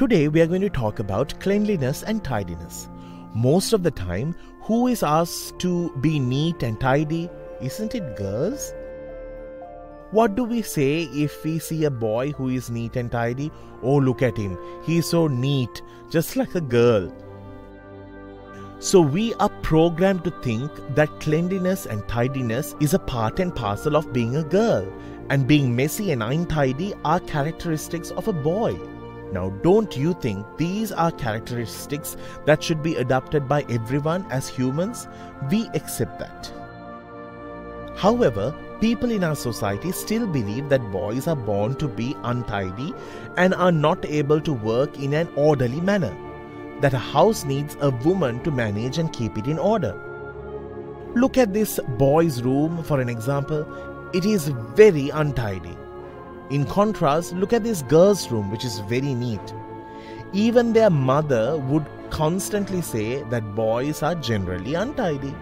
Today we are going to talk about cleanliness and tidiness. Most of the time, who is asked to be neat and tidy? Isn't it girls? What do we say if we see a boy who is neat and tidy? Oh, look at him. He is so neat, just like a girl. So, we are programmed to think that cleanliness and tidiness is a part and parcel of being a girl, and being messy and untidy are characteristics of a boy. Now, don't you think these are characteristics that should be adopted by everyone as humans? We accept that. However, people in our society still believe that boys are born to be untidy and are not able to work in an orderly manner. That a house needs a woman to manage and keep it in order. Look at this boy's room for an example. It is very untidy. In contrast, look at this girl's room, which is very neat. Even their mother would constantly say that boys are generally untidy.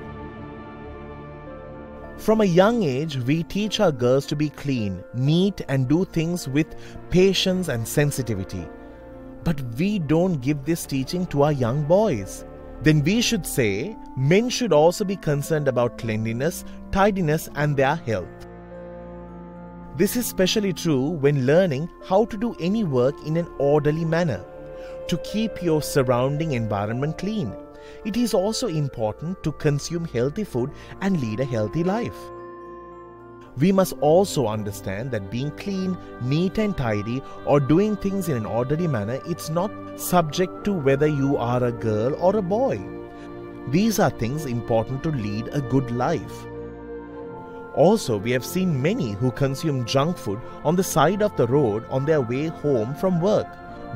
From a young age, we teach our girls to be clean, neat, and do things with patience and sensitivity. But we don't give this teaching to our young boys. Then we should say men should also be concerned about cleanliness, tidiness, and their health. This is especially true when learning how to do any work in an orderly manner to keep your surrounding environment clean. It is also important to consume healthy food and lead a healthy life. We must also understand that being clean, neat and tidy or doing things in an orderly manner it's not subject to whether you are a girl or a boy. These are things important to lead a good life. Also, we have seen many who consume junk food on the side of the road on their way home from work,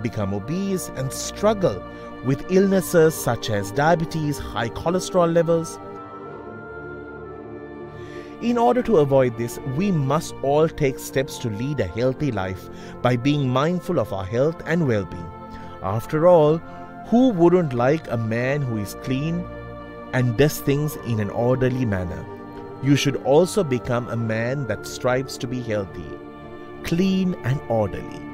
become obese, and struggle with illnesses such as diabetes, high cholesterol levels. In order to avoid this, we must all take steps to lead a healthy life by being mindful of our health and well being. After all, who wouldn't like a man who is clean and does things in an orderly manner? You should also become a man that strives to be healthy, clean, and orderly.